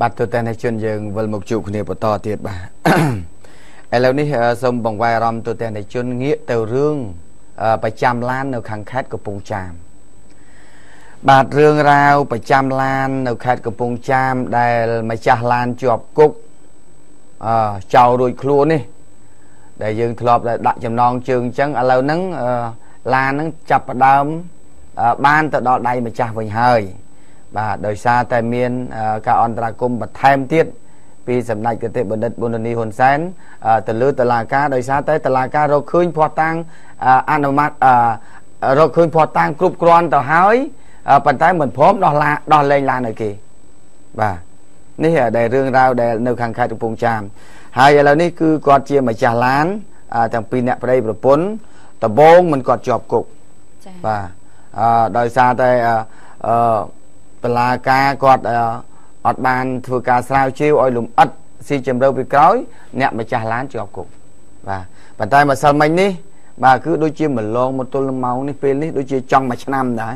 បាទទូទាំងជនយើងវិលមកជួបគ្នាបន្តទៀតបាទឥឡូវនេះសូមបង្វែរអារម្មណ៍ទូទាំងជនងាកទៅរឿងប្រចាំឡាននៅខាងខេត្តកំពង់ចាមបាទរឿងរ៉ាវប្រចាំឡាននៅខេត្តកំពង់ចាមដែលម្ចាស់ឡានជាប់គុកអឺចោលរួចខ្លួននេះ ដែលយើងធ្លាប់ដាក់ចំណងជើងអញ្ចឹងឥឡូវហ្នឹងឡានហ្នឹងចាប់ផ្ដើមបានទៅដល់ដៃម្ចាស់វិញហើយ បាទដោយសារតែមានការអន្តរាគមបន្ថែមទៀតពីសម្ដេចគតិបណ្ឌិតប៊ុននីហ៊ុនសែនទៅលើតឡាការដោយសារតែតឡាការរកឃើញភ័ស្តុតាងអនុម័តរកឃើញភ័ស្តុតាងគ្រប់គ្រាន់ទៅហើយប៉ុន្តែមិនព្រមដោះឡាដោះលែងឡានឲ្យគេបាទនេះដែលរឿងរ៉ាវដែលនៅខាងខេត្តកំពង់ចាមហើយឥឡូវនេះគឺគាត់ជាម្ចាស់ឡានទាំងពីរអ្នកប្តីប្រពន្ធដំបងមិនគាត់ជាប់គុកចា៎បាទអឺដោយសារតែអឺ តឡាការគាត់អត់បានធ្វើការស្រាវជ្រាវឲ្យលំអិតស៊ីជម្រៅពីក្រោយអ្នកម្ចាស់ឡានជាប់គុកបាទប៉ុន្តែម្សិលមិញនេះបាទគឺដូចជាម្លងមកទល់នឹងម៉ោងនេះពេលនេះដូចជាចង់មួយឆ្នាំដែរ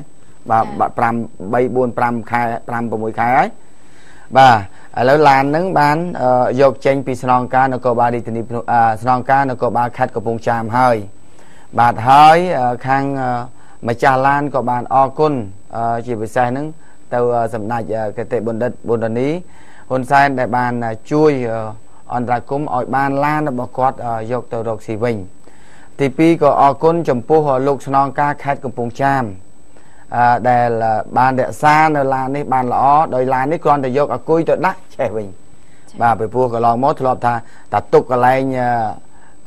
បាទ5 3 4 5ខែ5 6ខែហើយបាទឥឡូវឡានហ្នឹងបានយកចេញពីស្នងការនគរបាលរាជធានីស្នងការនគរបាលខេត្តកំពង់ចាមហើយបាទហើយខាងម្ចាស់ឡានក៏បានអរគុណជាពិសេសហ្នឹង ទៅសម្ដេចកតិបណ្ឌិតប៊ុនរនីហ៊ុនសែនដែលបានជួយអន្តរាគមឲ្យបានឡានរបស់គាត់យកទៅរកស៊ីវិញទី2ក៏អរគុណចំពោះលោកស្នងការខេត្តកំពង់ចាមដែលបានរក្សានៅឡាននេះបានល្អដោយឡាននេះគ្រាន់តែយកអគុយទៅដាក់ឆេះវិញបាទពីព្រោះកន្លងមកធ្លាប់ថាតាទុកកន្លែង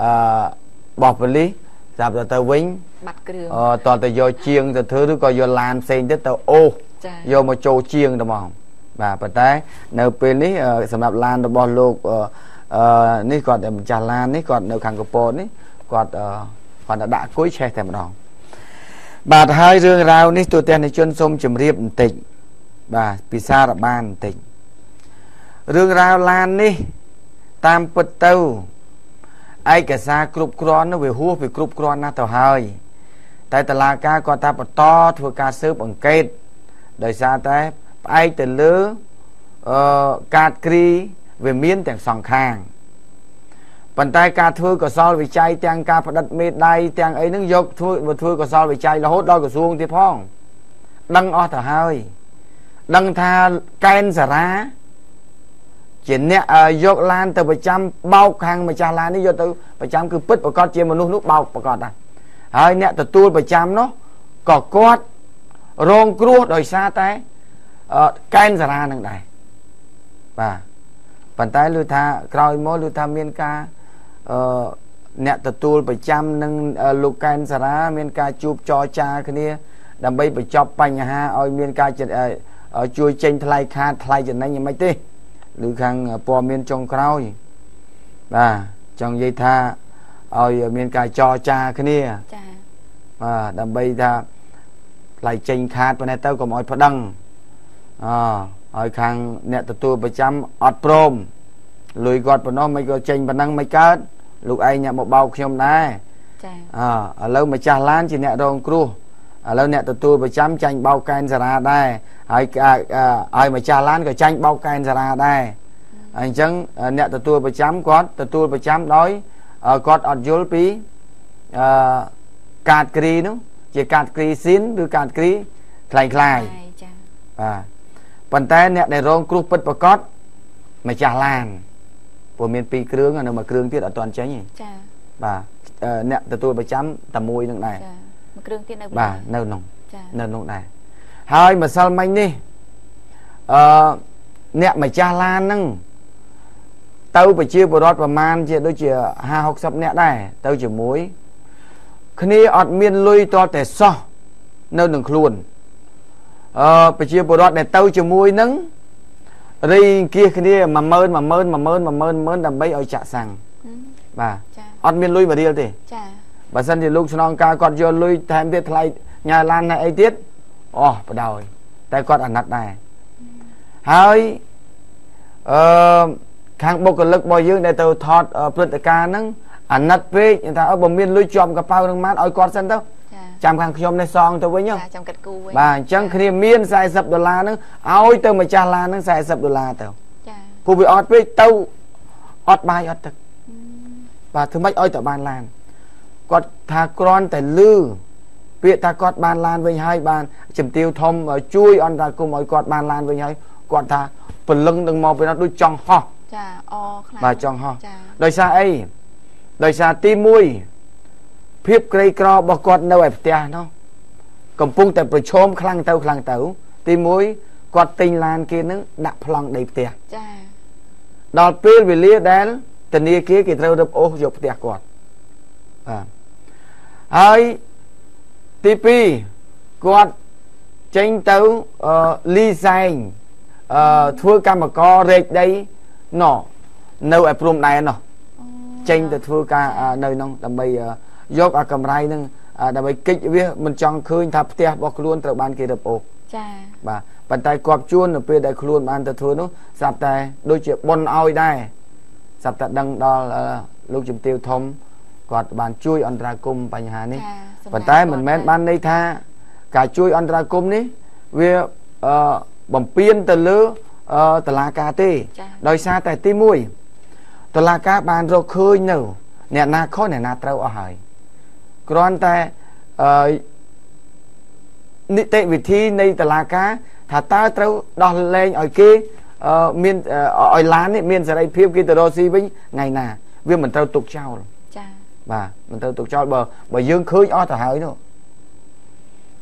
អឺបោះប៉ូលីសចាប់ទៅទៅវិញបាត់គ្រឿងអឺតើទៅយកជាងទៅធ្វើឬក៏យកឡានផ្សេងទៀតទៅអូស យកមកចូលជាងទៅហ្មងបាទប៉ុន្តែនៅពេលនេះសម្រាប់ឡានរបស់លោកអឺនេះគាត់ម្ចាស់ឡាននេះគាត់នៅខាងកពតនេះគាត់គាត់តែដាក់គុយឆេះតែម្ដងបាទហើយរឿងរ៉ាវនេះទូទាំងជនសូមជម្រាបបន្តិចបាទពិសារបានបន្តិចរឿងរ៉ាវឡាននេះតាមពិតទៅឯកសារគ្រប់គ្រាន់នោះវាហួសពីគ្រប់គ្រាន់ណាស់ទៅហើយតែតឡាការគាត់ថាបន្តធ្វើការស៊ើបអង្កេត ដោយសារតែផ្អែកទៅលើអឺកាតគ្រីវាមានទាំងសងខាងប៉ុន្តែការធ្វើកសលវិច័យទាំងការផ្ដិតមេដៃទាំងអីហ្នឹងយកធ្វើមកធ្វើកសលវិច័យរហូតដល់ក្រសួងទៀតផងដឹងអស់ទៅហើយដឹងថាកែនសារ៉ាជាអ្នកយកឡានទៅប្រចាំបោកខាងម្ចាស់ឡាននេះយកទៅប្រចាំគឺពិតប្រកបជាមនុស្សនោះបោកប្រកបដែរហើយអ្នកទទួលប្រចាំនោះក៏គាត់ រងគ្រោះដោយសារតែកែនសារ៉ានឹងដែរបាទប៉ុន្តែឮថាក្រោយមកឮថាមានការអឺអ្នកទទួលប្រចាំនឹងលោកកែនសារ៉ាមានការជួបចរចាគ្នា ដើម្បីបញ្ចប់បញ្ហាឲ្យមានការជួយចេញថ្លៃខាតថ្លៃចំណេញយ៉ាងម៉េចទេឬខាងព័ត៌មានចុងក្រោយបាទចង់និយាយថាឲ្យមានការចរចាគ្នាចាបាទដើម្បីថា ថ្លៃចេញខាតប៉ុណ្ណេះទៅកុំឲ្យប្តឹងអឲ្យខាងអ្នកទទួលប្រចាំអត់ព្រមលុយគាត់ប៉ុណ្ណោះមិនក៏ចេញប៉ុណ្ណឹងមិនកើតលោកឯងអ្នកមកបោកខ្ញុំដែរចាអឥឡូវម្ចាស់ឡានជាអ្នករងគ្រោះឥឡូវអ្នកទទួលប្រចាំចាញ់បោកកែនសារ៉ាដែរហើយឲ្យម្ចាស់ឡានក៏ចាញ់បោកកែនសារ៉ាដែរអញ្ចឹងអ្នកទទួលប្រចាំគាត់ទទួលប្រចាំដោយគាត់អត់យល់ពីអឺកាតគ្រីនោះ ជាកាតគ្រីស៊ីនឬកាតគ្រីខ្លាំងខ្លាយបាទប៉ុន្តែអ្នកដែលរងគ្រោះពិតប្រកបម្ចាស់ឡានព្រោះមាន2គ្រឿងនៅមួយគ្រឿងទៀតអត់ទាន់ចេញទេចាបាទអ្នកទទួលប្រចាំតែមួយនឹងដែរចាមួយគ្រឿងទៀតនៅបាទនៅក្នុងនៅក្នុងដែរហើយម្សិលមិញនេះអឺអ្នកម្ចាស់ឡានហ្នឹងទៅប្រជាពលរដ្ឋប្រមាណជាដូចជា50 60នាក់ដែរទៅជាមួយ គ្នាអត់មានលុយតតែសោះនៅនឹងខ្លួនអឺប្រជាពលរដ្ឋដែលទៅជាមួយនឹងរីគៀសគ្នា10000 10000 10000 10000 10000ដើម្បីឲ្យចាក់សាំងបាទអត់មានលុយមួយរៀលទេចាបើសិនជាលោកស្នងការគាត់យកលុយថែមទៀតថ្លៃញ៉ាឡានណែអីទៀតអស់បដ ாய் តែគាត់អាណិតដែរហើយអឺខាងបុគ្គលិករបស់យើងដែលទៅថតព្រឹត្តិការណ៍ហ្នឹង អាណិតពេកថាអើបើមានលុយជាប់កប៉ៅនឹងបានឲ្យគាត់សិនទៅចាំខាងខ្ញុំនេះសងទៅវិញចាំកាត់គូវិញបាទអញ្ចឹងគ្នាមាន40ដុល្លារហ្នឹងឲ្យទៅម្ចាស់ឡានហ្នឹង40ដុល្លារទៅចាព្រោះវាអត់ពេកទៅអត់បាយអត់ទឹកបាទធ្វើម៉េចឲ្យតែបានឡានគាត់ថាគ្រាន់តែលឺពាក្យថាគាត់បានឡានវិញហើយបានជំទាវធំជួយអន្តរាគមឲ្យគាត់បានឡានវិញហើយគាត់ថាពលឹងនឹងមកពីនោះដូចចង់ហោះចាអខ្លាំងបាទចង់ហោះដោយសារអី ដោយសារទី1ភាពក្រីក្ររបស់គាត់នៅឯផ្ទះនោះកំពុងតែប្រឈមខ្លាំងទៅខ្លាំងទៅ ទី1គាត់ទិញឡានគេនឹងដាក់ប្លង់ដីផ្ទះចាដល់ពេលវេលាដែលធនាគារគេត្រូវរឹបអូសយកផ្ទះគាត់បាទហើយទី2គាត់ចេញទៅលីសែងអឺធ្វើកម្មកររែកដីណោនៅឯព្រំដែនណោះ ចេញទៅធ្វើការនៅនោះដើម្បីយកអាកម្រៃនឹងដើម្បីកិច្ចវាមិនចង់ឃើញថាផ្ទះរបស់ខ្លួនត្រូវបានគេរឹបអូសចា៎បាទប៉ុន្តែគាត់ជួននៅពេលដែលខ្លួនបានទៅធ្វើនោះស្រាប់តែដូចជាប៉ុនឲ្យដែរស្រាប់តែដឹងដល់លោកជំទាវធំគាត់បានជួយអន្តរាគមបញ្ហានេះប៉ុន្តែមិនមែនបានន័យថា ការជួយអន្តរាគមនេះវាអឺបំពេញទៅលើតឡាការទេ ដោយសារតែទី1 តឡាការបានរកឃើញនៅអ្នកណាខុសអ្នកណាត្រូវអស់ហើយគ្រាន់តែអឺនីតិវិធីនៃតឡាការថាតើត្រូវដោះលែងឲ្យគេមានឲ្យឡាននេះមានសេរីភាពគេទៅរកស៊ីវិញថ្ងៃណា វាមិនត្រូវទុកចោលចា៎បាទមិនត្រូវទុកចោលបើបើយើងឃើញអស់ទៅហើយនោះ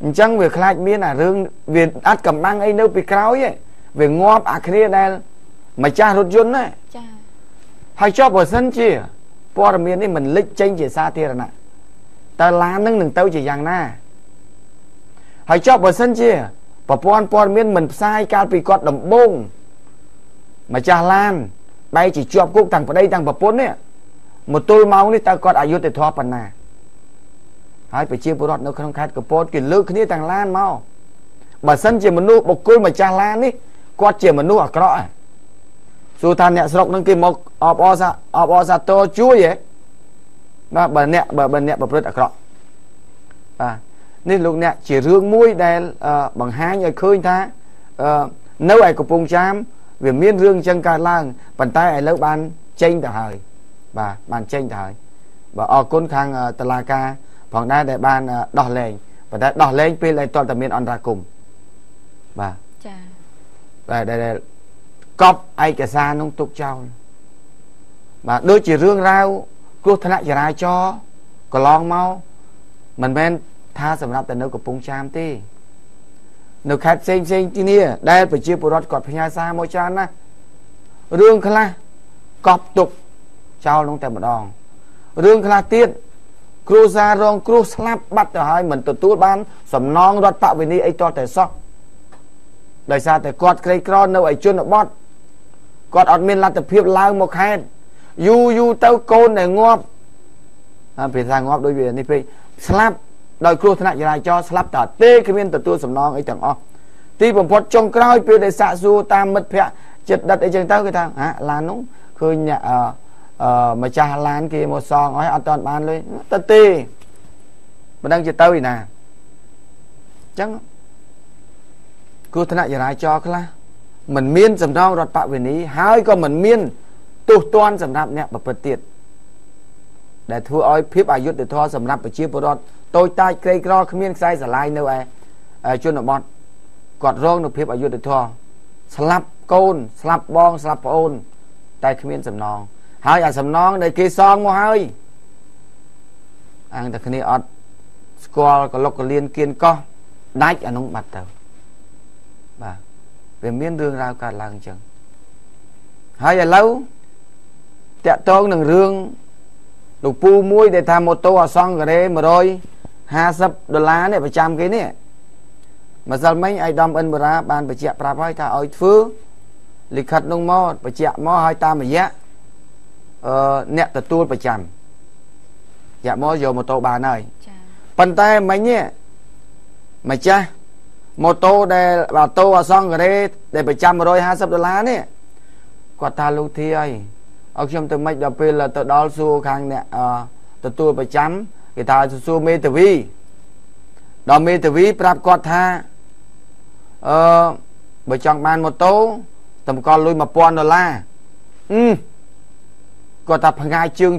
អញ្ចឹងវាខ្លាចមានអារឿងវាអត់កំបាំងអីនៅពីក្រោយឯងវាងាប់អាគ្នាដែលម្ចាស់រថយន្តណាចា ហើយចុះបើសិនជាព័ត៌មាននេះមិនលេចចេញជាសាធារណៈតើឡាននឹងនឹងទៅជាយ៉ាងណាហើយចុះបើសិនជាប្រព័ន្ធព័ត៌មានមិនផ្សាយកាលពីគាត់ដំបូងម្ចាស់ឡានបែរជាជាប់គុកទាំងប្តីទាំងប្រពន្ធនេះមកទល់ម៉ោងនេះតើគាត់អយុត្តិធម៌ប៉ុណ្ណាហើយប្រជាពលរដ្ឋនៅក្នុងខេត្តកំពតគេលើកគ្នាទាំងឡានមកបើសិនជាមនុស្សបុគ្គលម្ចាស់ឡាននេះគាត់ជាមនុស្សអាក្រក់ហ៎ សួរថាអ្នកស្រុកនឹងគេមកអបអសាអបអសាទរជួយហ៎បាទបើអ្នកបើអ្នកប្រព្រឹត្តអាក្រក់បាទនេះលោកអ្នកជារឿងមួយដែលបង្ហាញឲ្យឃើញថានៅឯកំពង់ចាមវាមានរឿងចឹងកើតឡើងប៉ុន្តែឥឡូវបានចេញទៅហើយបាទបានចេញទៅហើយបាទអរគុណខាងតឡាការផងដែរដែលបានដោះលែងប៉ុន្តែដោះលែងពេលដែលតតែមានអន្តរាគមបាទចា៎ដែលដែល កប់ឯកសារនោះទុកចោលបាទដូចជារឿងរ៉ាវគ្រោះថ្នាក់ចរាចរណ៍កន្លងមកមិនមែនថាសម្រាប់តែនៅកំពង់ចាមទេនៅខេត្តផ្សេងផ្សេងទីនេះដែលប្រជាពលរដ្ឋគាត់ផ្ញើសារមកច្រើនណាស់រឿងខ្លះកប់ទុកចោលនោះតែម្ដងរឿងខ្លះទៀតគ្រូសាររងគ្រោះស្លាប់បាត់ទៅហើយមិនទទួលបាន សំណងរដ្ឋបវេនីអីតតែសោះដោយសារតែគាត់ក្រីក្រនៅឯជនបទ គាត់អត់មានលទ្ធភាពឡើងមកខេត្តយូរយូរទៅកូនដែលងាប់ភាសាងាប់ដូចវានេះពេកស្លាប់ដោយគ្រោះថ្នាក់ចរាចរណ៍ស្លាប់តាទេគ្មានទទួលសំណងអីទាំងអស់ទីបំផុតចុងក្រោយពេលដែលសាក់សួរតាមមិត្តភ័ក្តិចិត្តដិតអីចឹងទៅគេថាហាឡាននោះឃើញអ្នកអឺម្ចាស់ឡានគេមកសងឲ្យអត់តាន់បានលុយទៅទេមិនដឹងជាទៅឯណាអញ្ចឹងគ្រោះថ្នាក់ចរាចរណ៍ខ្លះ មិនមានសំណងរដ្ឋបវេនីហើយក៏មិនមានទោសទណ្ឌសម្រាប់អ្នកប្រព្រឹត្តទៀតដែលធ្វើឲ្យភាពអយុត្តិធម៌សម្រាប់ប្រជាពលរដ្ឋតូចតាចក្រីក្រគ្មានខ្សែស្រឡាយនៅឯជនបទគាត់រងនូវភាពអយុត្តិធម៌ស្លាប់កូនស្លាប់បងស្លាប់ប្អូន តែគ្មានសំណងហើយអាសំណងដែលគេសងមកហើយអង្គតែគ្នាអត់ស្គាល់កលុកកលៀនគៀនកោះដាច់អានោះបាត់ទៅបាទ វាមានរឿងរ៉ាវកើតឡើងអញ្ចឹងហើយឥឡូវតកតងនឹងរឿងលោកពូមួយដែលថាម៉ូតូអសង្ការ៉េ150ដុល្លារនេះប្រចាំគេនេះម្សិលមិញអៃដាមអិនបារាបានបញ្ជាក់ប្រាប់ហើយថាឲ្យធ្វើលិខិតនោះមកបញ្ជាក់មកឲ្យតាមរយៈអឺអ្នកទទួលប្រចាំយ៉ាមកយកម៉ូតូបានហើយចាប៉ុន្តែមិញនេះម្ចាស់ ម៉ូតូដែលម៉ូតូអសង្ការ៉េដែលប្រចាំ150ដុល្លារនេះគាត់ថាលោកធីអីឲ្យខ្ញុំទៅមិនដល់ពេលទៅដល់សួរខាងអ្នកទទួលប្រចាំគេថាសួរមេតាវីដល់មេតាវីប្រាប់គាត់ថាអឺបើចង់បានម៉ូតូតម្កល់លុយ1000ដុល្លារអឺគាត់ថាផ្ងាយជើង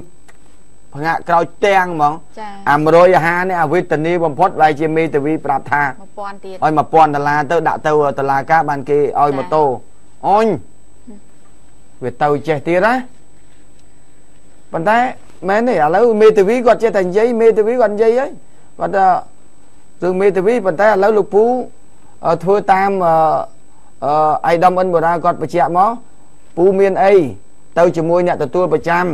ផ្ងាកក្រោយទាំងហ្មងចាអា100អាហារនេះអាវេទនីបំផុតបែរជាមេតាវីប្រាប់ថា1000ទៀតឲ្យ1000ដុល្លារទៅដាក់ទៅដុល្លារការបានគេឲ្យម៉ូតូអូញវាទៅចេះទៀតណាប៉ុន្តែមែនទេឥឡូវមេតាវីគាត់ចេះតែនិយាយមេតាវីគាត់និយាយហើយគាត់ថារឿងមេតាវីប៉ុន្តែឥឡូវលោកពូធ្វើតាមអឺអៃដាមអិនបូរ៉ាគាត់បញ្ជាក់មកពូមានអីទៅជាមួយអ្នកទទួលប្រចាំ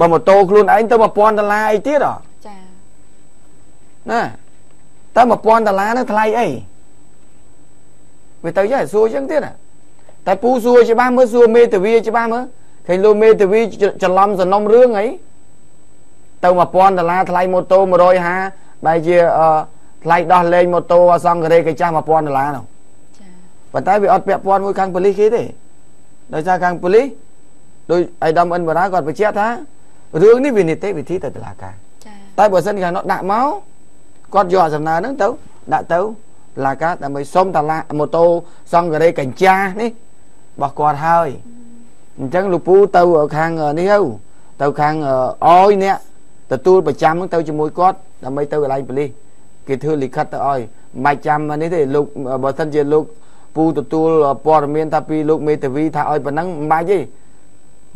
បើម៉ូតូខ្លួនឯងទៅ1000ដុល្លារអីទៀតហ៎ចាណាតែ1000ដុល្លារហ្នឹងថ្លៃអីវាទៅយ៉ាសួរចឹងទៀតតែពូសួរច្បាស់មើលសួរមេតាវីច្បាស់មើលឃើញលោកមេតាវីច្រឡំសំណុំរឿងអីទៅ1000ដុល្លារថ្លៃម៉ូតូ150បែរជាថ្លៃដោះលែងម៉ូតូអសង្ការេគេចាស់1000ដុល្លារនោះចាប៉ុន្តែវាអត់ពាក់ព័ន្ធមួយខាងប៉ូលីសគេទេដោយសារខាងប៉ូលីសដោយអៃដាមអិនបារ៉ាគាត់បញ្ជាក់ថា រឿងនេះវានីតិវិធីទៅតុលាការចាតែបើសិនខាងនោះដាក់មកគាត់យកសំណើហ្នឹងទៅដាក់ទៅតុលាការដើម្បីសុំតាឡាម៉ូតូសង្ការេកញ្ចានេះរបស់គាត់ហើយអញ្ចឹងលោកពូទៅខាងនេះទៅទៅខាងអយអ្នកទទួលប្រចាំហ្នឹងទៅជាមួយគាត់ដើម្បីទៅកន្លែងប៉ូលីសគេធ្វើលិខិតទៅឲ្យមិនបាច់ចាំនេះទេលោកបើសិនជាលោកពូទទួលព័ត៌មានថាពីលោកមេតាវីថាឲ្យប៉ុណ្ណឹងមិនបាច់ទេ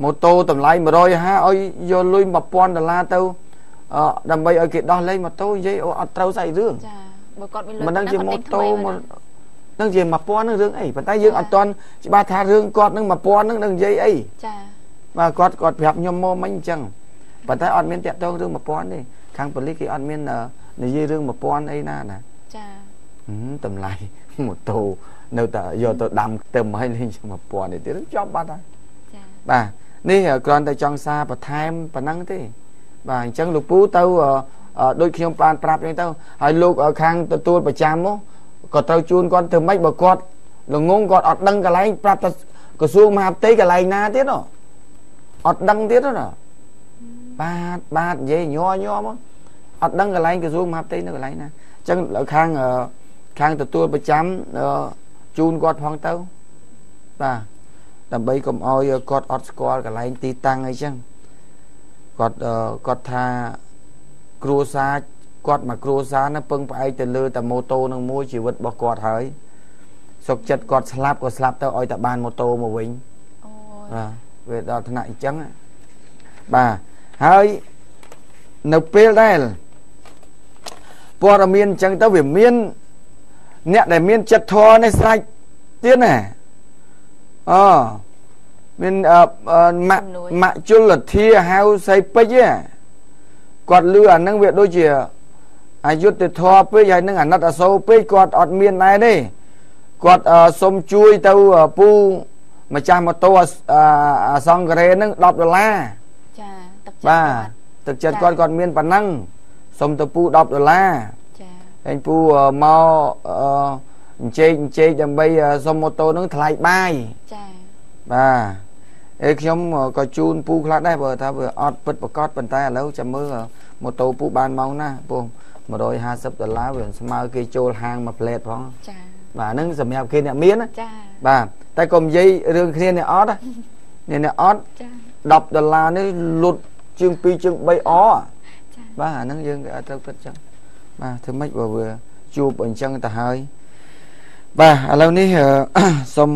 ម៉ូតូតម្លៃ150ឲ្យយកលុយ1000ដុល្លារទៅដើម្បីឲ្យគេដោះលែងម៉ូតូនិយាយអត់ត្រូវស្អីរឿងចាបើគាត់មានលុយមិនដឹងជាម៉ូតូនឹងជា1000នឹងរឿងអីប៉ុន្តែយើងអត់ទាន់ច្បាស់ថារឿងគាត់នឹង1000នឹងនឹងនិយាយអីចាបាទគាត់គាត់ប្រាប់ខ្ញុំមកមិញអញ្ចឹងប៉ុន្តែអត់មានតាក់ទងរឿង1000ទេខាងប៉ូលីសគេអត់មាននិយាយរឿង1000អីណាណាចាតម្លៃម៉ូតូនៅតែយកទៅដាំខ្ទឹមឲ្យលេង1000នេះទៀតចប់បាត់ហើយចាបាទ នេះគ្រាន់តែចង់សារបន្ថែមប៉ុណ្ណឹងទេ បាទអញ្ចឹងលោកពូទៅដូចខ្ញុំបានប្រាប់អញ្ចឹងទៅហើយលោកខាងទទួលប្រចាំមកក៏ត្រូវជូនគាត់ធ្វើម៉េចបើគាត់ល្ងងគាត់អត់ដឹងកន្លែងប្រាប់ថាក្រសួងមហាផ្ទៃកន្លែងណាទៀតអត់ដឹងទៀតណាបាទបាទនិយាយញ័រញ័រមកអត់ដឹងកន្លែងក្រសួងមហាផ្ទៃនៅកន្លែងណាអញ្ចឹងខាងខាងទទួលប្រចាំជូនគាត់ផងទៅបាទ ដើម្បីកុំឲ្យគាត់អត់ស្គាល់កន្លែងទីតាំងអីចឹងគាត់គាត់ថាគ្រួសារគាត់មកគ្រួសារនឹងពឹងផ្អែកទៅលើតែម៉ូតូនឹងមួយជីវិតរបស់គាត់ហើយសុខចិត្តគាត់ស្លាប់ក៏ស្លាប់ទៅឲ្យតែបានម៉ូតូមកវិញអូបាទវាដល់ថ្នាក់អញ្ចឹងបាទហើយនៅពេលដែលព័ត៌មានអញ្ចឹងទៅវាមាន អ្នកដែលមានចិត្តធម៌នេះស្រេចទៀតណាអូ មានម៉ាក់ម៉ាក់ជលធាហៅសៃពេជ្រគាត់លឺអានឹងវាដូចជាអយុធធរពេកហើយនឹងអាណិតអសូរពេកគាត់អត់មានដែរទេគាត់សុំជួយទៅពូម្ចាស់ម៉ូតូអាសង្ការេនឹង10ដុល្លារចាទឹកចិត្តបាទទឹកចិត្តគាត់គាត់មានប៉ុណ្ណឹងសុំទៅពូ10ដុល្លារចាហើយពូមកអញ្ជើញអញ្ជើញដើម្បីសុំម៉ូតូនឹងថ្លៃបាយចាបាទ អេខ្ញុំក៏ជូនពូខ្លះដែរបើថាវាអត់ពិតប្រកបប៉ុន្តែឥឡូវចាំមើលម៉ូតូពូបានមកណាពូ150ដុល្លារវាស្មើគេចូលហាងមួយផ្លែតផងចាបាទហ្នឹងសម្រាប់គេអ្នកមានណាចាបាទតែកុំនិយាយរឿងគ្នាអ្នកអត់នេះអ្នកអត់ចា10ដុល្លារនេះលុតជាង2ជាង3អចាបាទអាហ្នឹងយើងអត់ត្រូវគិតចឹងបាទធ្វើម៉េចបើវាជួបអញ្ចឹងទៅហើយបាទឥឡូវនេះសូម